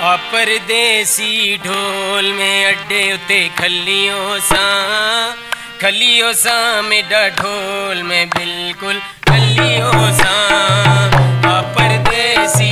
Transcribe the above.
परदेसी ढोल में अड्डे उते खलियों सा खलियों सा मेरा ढोल में बिल्कुल खलियों सा। परदेसी